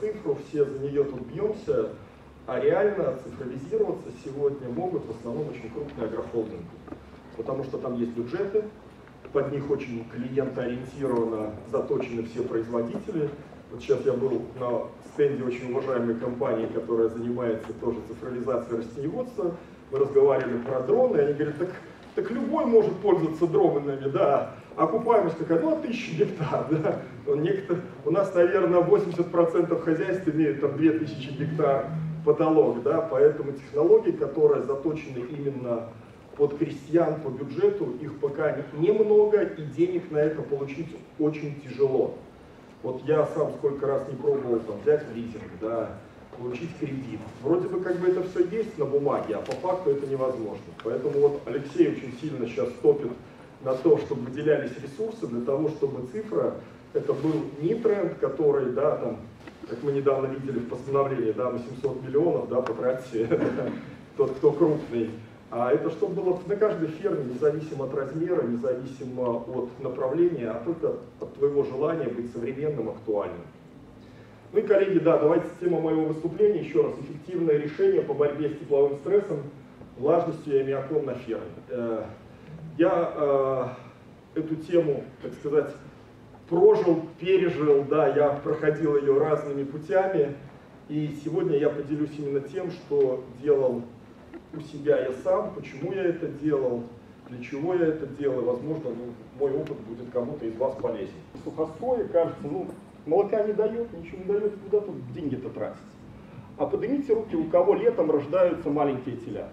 цифру, все за нее тут бьемся, а реально цифровизироваться сегодня могут в основном очень крупные агрохолдинги. Потому что там есть бюджеты, под них очень клиентоориентированно заточены все производители. Вот сейчас я был на стенде очень уважаемой компании, которая занимается тоже цифровизацией растениеводства. Мы разговаривали про дроны, и они говорят, так, так любой может пользоваться дронами, да. Окупаемость какая? Ну, тысячи гектар, да. Некто, у нас, наверное, 80% хозяйств имеют там 2000 гектар потолок, да, поэтому технологии, которые заточены именно под крестьян по бюджету, их пока немного, и денег на это получить очень тяжело. Вот я сам сколько раз не пробовал там, взять лизинг, да, получить кредит. Вроде бы как бы это все есть на бумаге, а по факту это невозможно. Поэтому вот Алексей очень сильно сейчас топит на то, чтобы выделялись ресурсы для того, чтобы цифра, это был не тренд, который, да, там, как мы недавно видели в постановлении, да, 800 миллионов, да, потратьте, тот, кто крупный, а это чтобы было на каждой ферме, независимо от размера, независимо от направления, а только от твоего желания быть современным, актуальным. Ну и, коллеги, да, давайте тема моего выступления еще раз. Эффективное решение по борьбе с тепловым стрессом, влажностью и аммиаком на ферме. Э, я э, эту тему, так сказать, прожил, пережил, да, я проходил ее разными путями. И сегодня я поделюсь именно тем, что делал у себя я сам, почему я это делал, для чего я это делаю, возможно, ну, мой опыт будет кому-то из вас полезен. Сухостое, кажется, ну, молока не дает, ничего не дает, куда тут деньги-то тратить? А поднимите руки, у кого летом рождаются маленькие теля.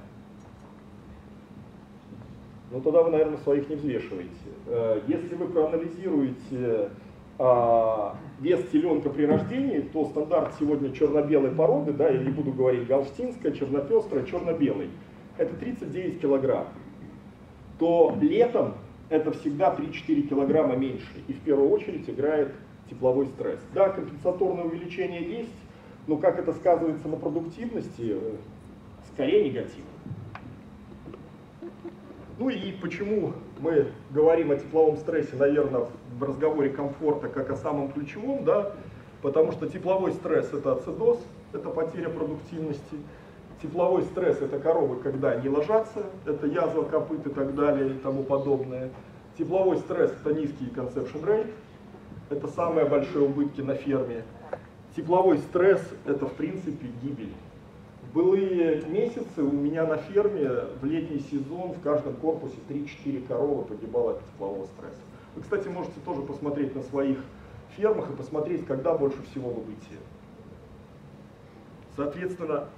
Ну тогда вы, наверное, своих не взвешиваете. Э, если вы проанализируете а, вес теленка при рождении, то стандарт сегодня черно-белой породы, да, я не буду говорить галштинская, чернопестрая, черно-белый, это 39 килограмм, то летом это всегда 3-4 килограмма меньше. И в первую очередь играет тепловой стресс. Да, компенсаторное увеличение есть, но как это сказывается на продуктивности, скорее негативно. Ну и почему мы говорим о тепловом стрессе, наверное, в разговоре комфорта как о самом ключевом, да, потому что тепловой стресс это ацидоз, это потеря продуктивности, тепловой стресс это коровы, когда не ложатся, это язва копыт и так далее и тому подобное. Тепловой стресс это низкий conception rate, это самые большие убытки на ферме. Тепловой стресс это в принципе гибель былые месяцы у меня на ферме в летний сезон в каждом корпусе 3-4 коровы погибало от теплового стресса. Вы, кстати, можете тоже посмотреть на своих фермах и посмотреть, когда больше всего выбытие. Соответственно,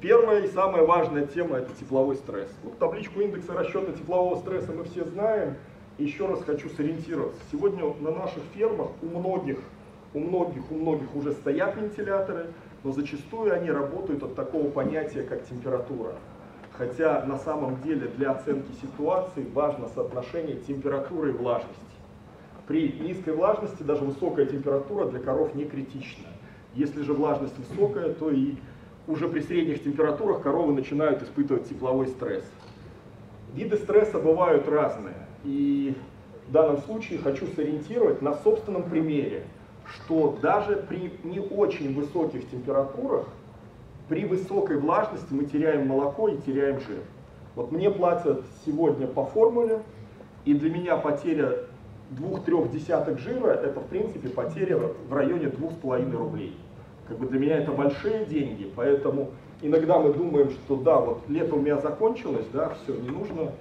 первая и самая важная тема – это тепловой стресс. Ну, табличку индекса расчета теплового стресса мы все знаем. Еще раз хочу сориентироваться. Сегодня на наших фермах у многих, у многих, у многих уже стоят вентиляторы – но зачастую они работают от такого понятия, как температура. Хотя на самом деле для оценки ситуации важно соотношение температуры и влажности. При низкой влажности даже высокая температура для коров не критична. Если же влажность высокая, то и уже при средних температурах коровы начинают испытывать тепловой стресс. Виды стресса бывают разные. И в данном случае хочу сориентировать на собственном примере что даже при не очень высоких температурах, при высокой влажности мы теряем молоко и теряем жир. Вот мне платят сегодня по формуле, и для меня потеря двух-трех десяток жира это в принципе потеря в районе двух с половиной рублей. Как бы для меня это большие деньги, поэтому иногда мы думаем, что да, вот лето у меня закончилось, да, все, не нужно,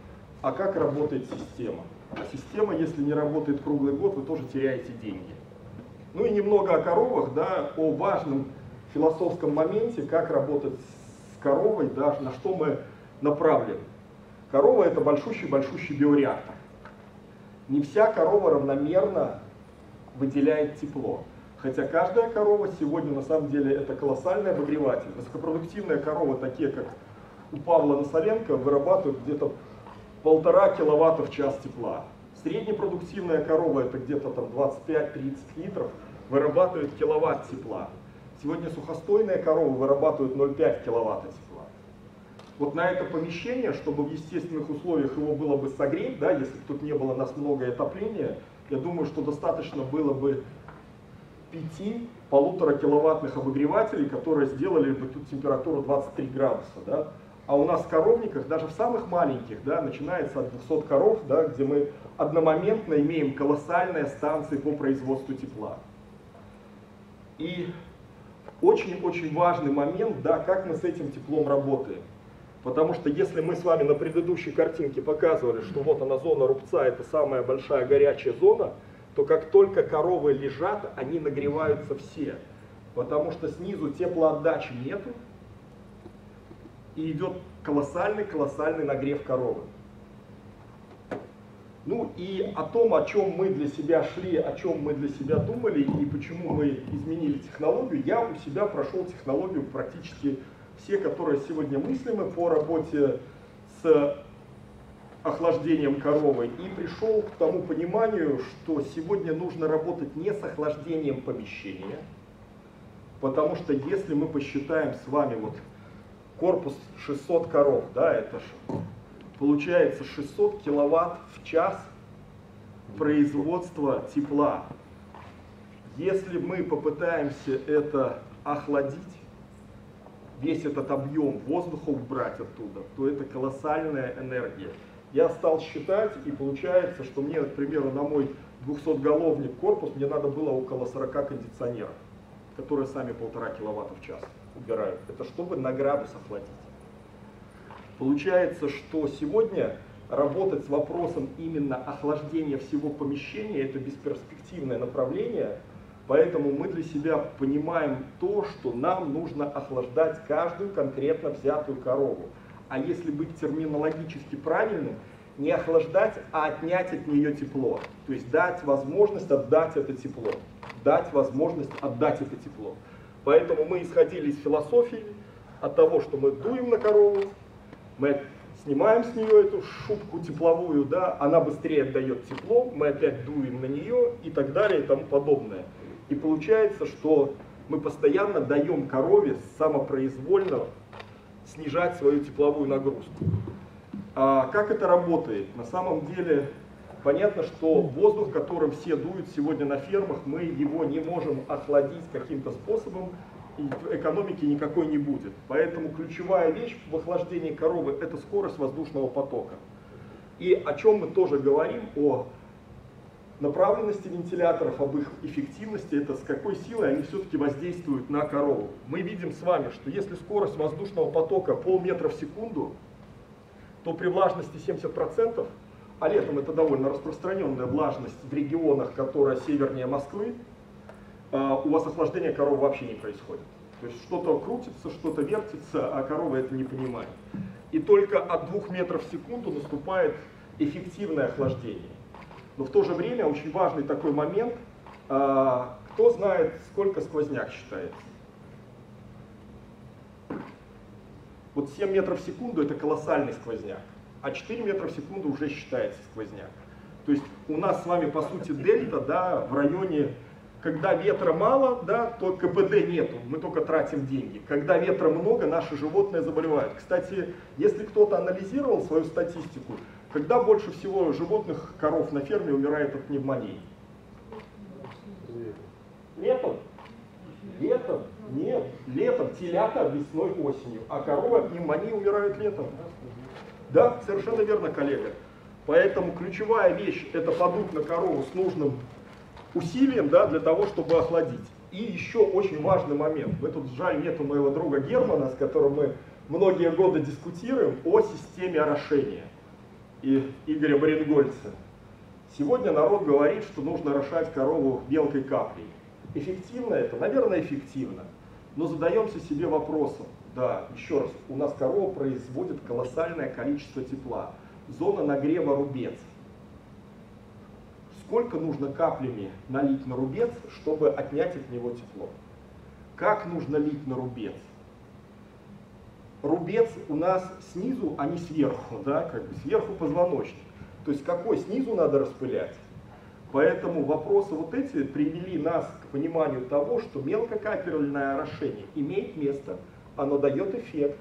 а как работает система? А система, если не работает круглый год, вы тоже теряете деньги. Ну и немного о коровах, да, о важном философском моменте, как работать с коровой, да, на что мы направлены. Корова это большущий-большущий биореактор. Не вся корова равномерно выделяет тепло. Хотя каждая корова сегодня на самом деле это колоссальный обогреватель. Высокопродуктивные коровы, такие как у Павла Носоленко, вырабатывают где-то полтора киловатта в час тепла. Среднепродуктивная корова это где-то там 25-30 литров, вырабатывает киловатт тепла. Сегодня сухостойные коровы вырабатывают 0,5 киловатта тепла. Вот на это помещение, чтобы в естественных условиях его было бы согреть, да, если бы тут не было нас много отопления, я думаю, что достаточно было бы пяти полутора киловаттных обогревателей, которые сделали бы тут температуру 23 градуса. Да? А у нас в коровниках, даже в самых маленьких, да, начинается от 200 коров, да, где мы одномоментно имеем колоссальные станции по производству тепла. И очень-очень важный момент, да, как мы с этим теплом работаем. Потому что если мы с вами на предыдущей картинке показывали, что вот она зона рубца, это самая большая горячая зона, то как только коровы лежат, они нагреваются все. Потому что снизу теплоотдачи нету, и идет колоссальный-колоссальный нагрев коровы. Ну и о том, о чем мы для себя шли, о чем мы для себя думали и почему мы изменили технологию, я у себя прошел технологию практически все, которые сегодня мыслимы по работе с охлаждением коровы и пришел к тому пониманию, что сегодня нужно работать не с охлаждением помещения, потому что если мы посчитаем с вами вот корпус 600 коров, да, это же получается 600 киловатт в час производства тепла. Если мы попытаемся это охладить, весь этот объем воздуха убрать оттуда, то это колоссальная энергия. Я стал считать, и получается, что мне, к примеру, на мой 200-головник корпус мне надо было около 40 кондиционеров, которые сами полтора киловатта в час убирают. Это чтобы на градус. Получается, что сегодня работать с вопросом именно охлаждения всего помещения, это бесперспективное направление, поэтому мы для себя понимаем то, что нам нужно охлаждать каждую конкретно взятую корову. А если быть терминологически правильным, не охлаждать, а отнять от нее тепло. То есть дать возможность отдать это тепло. Дать возможность отдать это тепло. Поэтому мы исходили из философии, от того, что мы дуем на корову, мы снимаем с нее эту шубку тепловую, да, она быстрее отдает тепло, мы опять дуем на нее и так далее и тому подобное. И получается, что мы постоянно даем корове самопроизвольно снижать свою тепловую нагрузку. А как это работает? На самом деле Понятно, что воздух, которым все дуют сегодня на фермах, мы его не можем охладить каким-то способом, и экономики никакой не будет. Поэтому ключевая вещь в охлаждении коровы – это скорость воздушного потока. И о чем мы тоже говорим, о направленности вентиляторов, об их эффективности, это с какой силой они все-таки воздействуют на корову. Мы видим с вами, что если скорость воздушного потока полметра в секунду, то при влажности 70% а летом это довольно распространенная влажность в регионах, которые севернее Москвы, а, у вас охлаждение коровы вообще не происходит. То есть что-то крутится, что-то вертится, а корова это не понимает. И только от 2 метров в секунду наступает эффективное охлаждение. Но в то же время очень важный такой момент, а, кто знает, сколько сквозняк считается? Вот 7 метров в секунду это колоссальный сквозняк а 4 метра в секунду уже считается сквозняк. То есть у нас с вами по сути дельта да, в районе, когда ветра мало, да, то КПД нету, мы только тратим деньги. Когда ветра много, наши животные заболевают. Кстати, если кто-то анализировал свою статистику, когда больше всего животных, коров на ферме умирает от пневмонии? Летом. Летом? Нет, летом. Телята весной, осенью. А коровы от пневмонии умирают летом. Да, совершенно верно, коллега. Поэтому ключевая вещь – это подуть на корову с нужным усилием да, для того, чтобы охладить. И еще очень важный момент. Вы тут жаль нету моего друга Германа, с которым мы многие годы дискутируем о системе орошения и Игоря Бренгольца. Сегодня народ говорит, что нужно орошать корову мелкой каплей. Эффективно это? Наверное, эффективно. Но задаемся себе вопросом, да, еще раз, у нас корова производит колоссальное количество тепла. Зона нагрева рубец. Сколько нужно каплями налить на рубец, чтобы отнять от него тепло? Как нужно лить на рубец? Рубец у нас снизу, а не сверху, да, как бы сверху позвоночник. То есть какой снизу надо распылять? Поэтому вопросы вот эти привели нас к пониманию того, что мелкокапельное орошение имеет место – оно дает эффект,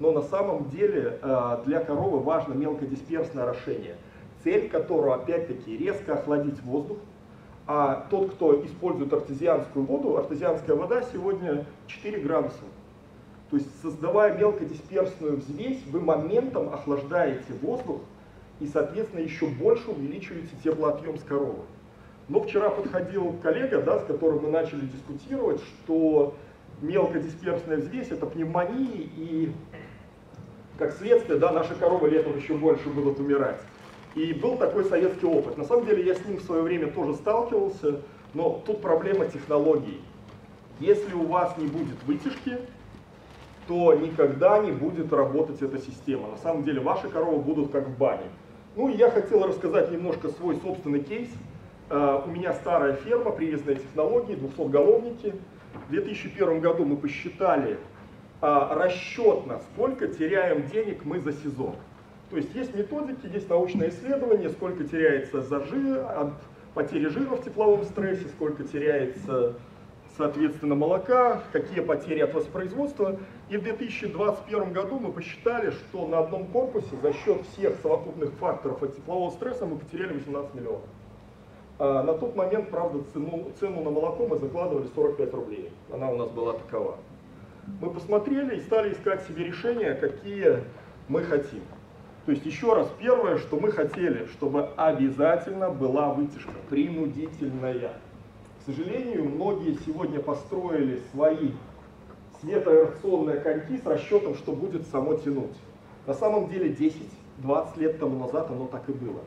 но на самом деле э, для коровы важно мелкодисперсное орошение, цель которого опять-таки резко охладить воздух, А тот, кто использует артезианскую воду, артезианская вода сегодня 4 градуса. То есть создавая мелкодисперсную взвесь, вы моментом охлаждаете воздух и, соответственно, еще больше увеличиваете теплоотъем с коровы. Но вчера подходил коллега, да, с которым мы начали дискутировать, что мелкодисперсная взвесь это пневмонии и как следствие, да, наши коровы летом еще больше будут умирать. И был такой советский опыт. На самом деле я с ним в свое время тоже сталкивался, но тут проблема технологий. Если у вас не будет вытяжки, то никогда не будет работать эта система. На самом деле ваши коровы будут как в бане. Ну и я хотел рассказать немножко свой собственный кейс. Uh, у меня старая ферма, привезенные технологии, 200-головники. В 2001 году мы посчитали uh, расчетно, сколько теряем денег мы за сезон. То есть есть методики, есть научное исследование, сколько теряется за жир, от потери жира в тепловом стрессе, сколько теряется, соответственно, молока, какие потери от воспроизводства. И в 2021 году мы посчитали, что на одном корпусе за счет всех совокупных факторов от теплового стресса мы потеряли 18 миллионов. А на тот момент, правда, цену, цену на молоко мы закладывали 45 рублей. Она у нас была такова. Мы посмотрели и стали искать себе решения, какие мы хотим. То есть еще раз, первое, что мы хотели, чтобы обязательно была вытяжка, принудительная. К сожалению, многие сегодня построили свои светоэрционные коньки с расчетом, что будет само тянуть. На самом деле 10-20 лет тому назад оно так и было.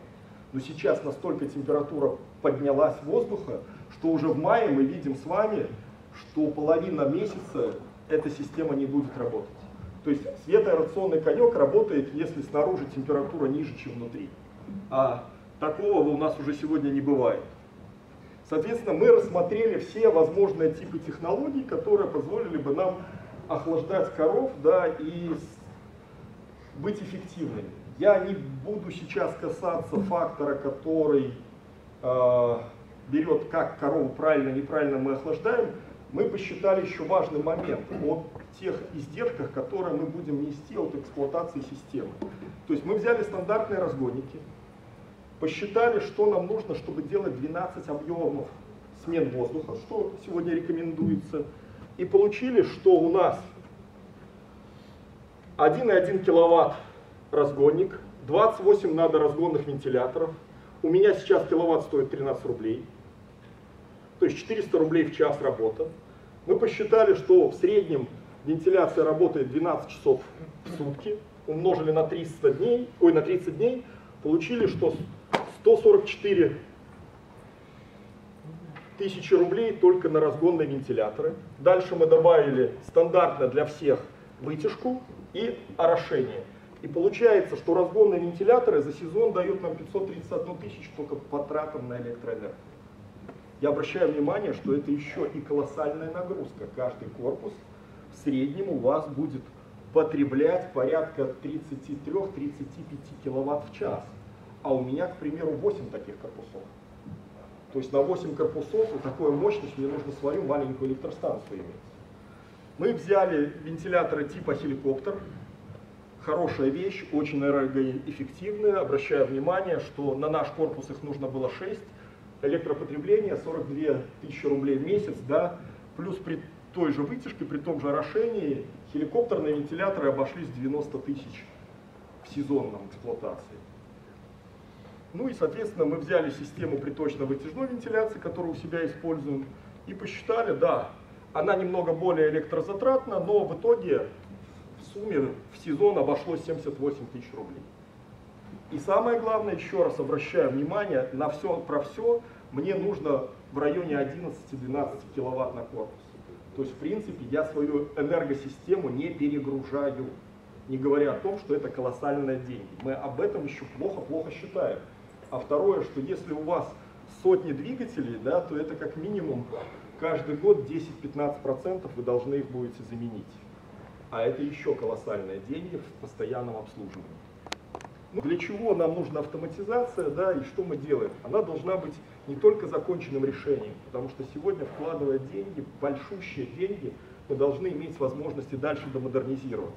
Но сейчас настолько температура поднялась воздуха, что уже в мае мы видим с вами, что половина месяца эта система не будет работать. То есть светоаэрационный конек работает, если снаружи температура ниже, чем внутри. А такого у нас уже сегодня не бывает. Соответственно, мы рассмотрели все возможные типы технологий, которые позволили бы нам охлаждать коров да, и быть эффективными. Я не буду сейчас касаться фактора, который берет, как корову правильно, неправильно мы охлаждаем. Мы посчитали еще важный момент о тех издержках, которые мы будем нести от эксплуатации системы. То есть мы взяли стандартные разгонники, посчитали, что нам нужно, чтобы делать 12 объемов смен воздуха, что сегодня рекомендуется, и получили, что у нас 1,1 киловатт разгонник, 28 надо разгонных вентиляторов. У меня сейчас киловатт стоит 13 рублей, то есть 400 рублей в час работа. Мы посчитали, что в среднем вентиляция работает 12 часов в сутки, умножили на 300 дней, ой, на 30 дней, получили, что 144 тысячи рублей только на разгонные вентиляторы. Дальше мы добавили стандартно для всех вытяжку и орошение. И получается, что разгонные вентиляторы за сезон дают нам 531 тысячу только по тратам на электроэнергию. Я обращаю внимание, что это еще и колоссальная нагрузка. Каждый корпус в среднем у вас будет потреблять порядка 33-35 киловатт в час. А у меня, к примеру, 8 таких корпусов. То есть на 8 корпусов и такую мощность мне нужно свою маленькую электростанцию иметь. Мы взяли вентиляторы типа хеликоптер. Хорошая вещь, очень энергоэффективная. Обращаю внимание, что на наш корпус их нужно было 6. Электропотребление 42 тысячи рублей в месяц, да, плюс при той же вытяжке, при том же орошении, хеликоптерные вентиляторы обошлись 90 тысяч в сезонном эксплуатации. Ну и, соответственно, мы взяли систему приточно-вытяжной вентиляции, которую у себя используем, и посчитали, да, она немного более электрозатратна, но в итоге сумме в сезон обошлось 78 тысяч рублей. И самое главное, еще раз обращаю внимание, на все про все мне нужно в районе 11-12 киловатт на корпус. То есть, в принципе, я свою энергосистему не перегружаю, не говоря о том, что это колоссальные деньги. Мы об этом еще плохо-плохо считаем. А второе, что если у вас сотни двигателей, да, то это как минимум каждый год 10-15% вы должны их будете заменить. А это еще колоссальные деньги в постоянном обслуживании. Ну, для чего нам нужна автоматизация, да, и что мы делаем? Она должна быть не только законченным решением, потому что сегодня, вкладывая деньги, большущие деньги, мы должны иметь возможности дальше домодернизироваться.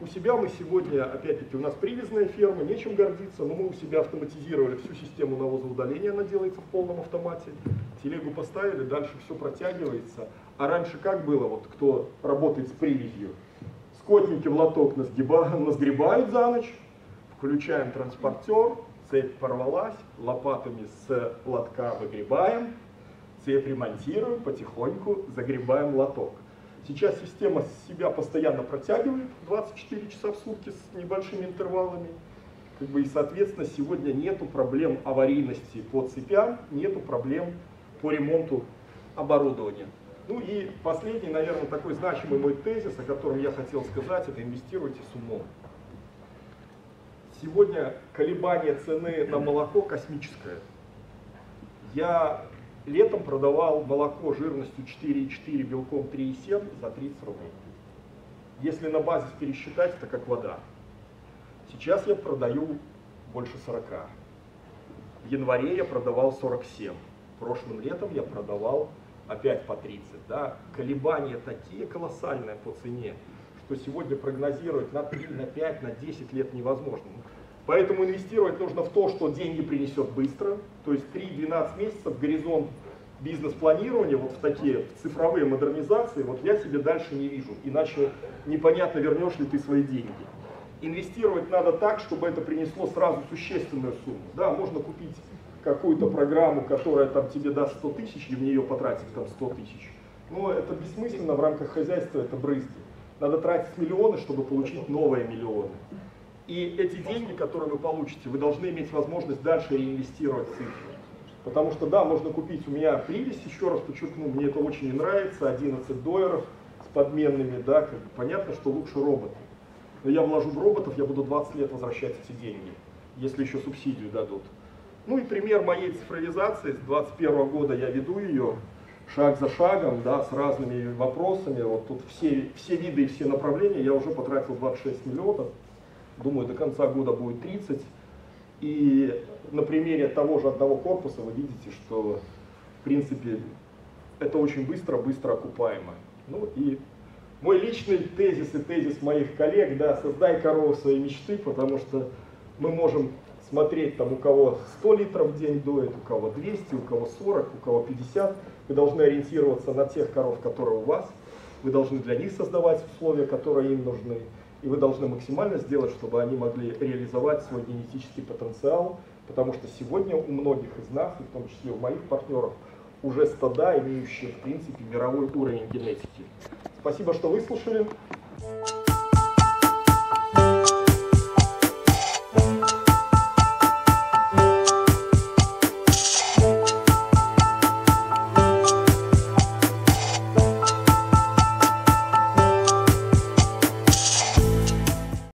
У себя мы сегодня, опять-таки, у нас привязная ферма, нечем гордиться, но мы у себя автоматизировали всю систему навоза удаления, она делается в полном автомате. Телегу поставили, дальше все протягивается. А раньше как было, вот кто работает с привязью? Скотники в лоток насгребают за ночь, включаем транспортер, цепь порвалась, лопатами с лотка выгребаем, цепь ремонтируем, потихоньку загребаем лоток. Сейчас система себя постоянно протягивает 24 часа в сутки с небольшими интервалами. Как бы, и, соответственно, сегодня нету проблем аварийности по цепям, нету проблем по ремонту оборудования. Ну и последний, наверное, такой значимый мой тезис, о котором я хотел сказать, это инвестируйте с умом. Сегодня колебание цены на молоко космическое. Я летом продавал молоко жирностью 4,4, белком 3,7 за 30 рублей. Если на базис пересчитать, это как вода. Сейчас я продаю больше 40. В январе я продавал 47. Прошлым летом я продавал опять по 30. Да? Колебания такие колоссальные по цене, что сегодня прогнозировать на 3, на 5, на 10 лет невозможно. Поэтому инвестировать нужно в то, что деньги принесет быстро, то есть 3-12 месяцев горизонт бизнес-планирования, вот в такие в цифровые модернизации, вот я себе дальше не вижу, иначе непонятно, вернешь ли ты свои деньги. Инвестировать надо так, чтобы это принесло сразу существенную сумму. Да, можно купить какую-то программу, которая там тебе даст 100 тысяч, и в нее потратить там 100 тысяч. Но это бессмысленно в рамках хозяйства, это брызги. Надо тратить миллионы, чтобы получить новые миллионы. И эти деньги, которые вы получите, вы должны иметь возможность дальше реинвестировать в цифры. Потому что, да, можно купить у меня привязь, еще раз подчеркну, мне это очень не нравится, 11 долларов с подменными, да, как бы понятно, что лучше роботы. Но я вложу в роботов, я буду 20 лет возвращать эти деньги, если еще субсидию дадут. Ну и пример моей цифровизации, с 2021 года я веду ее, шаг за шагом, да, с разными вопросами. Вот тут все, все виды и все направления я уже потратил 26 миллионов. Думаю, до конца года будет 30. И на примере того же одного корпуса вы видите, что в принципе это очень быстро, быстро окупаемо. Ну и мой личный тезис и тезис моих коллег, да, создай корову своей мечты, потому что мы можем смотреть там у кого 100 литров в день доит, у кого 200, у кого 40, у кого 50. Вы должны ориентироваться на тех коров, которые у вас. Вы должны для них создавать условия, которые им нужны. И вы должны максимально сделать, чтобы они могли реализовать свой генетический потенциал, потому что сегодня у многих из нас, и в том числе у моих партнеров, уже стада, имеющие в принципе мировой уровень генетики. Спасибо, что выслушали.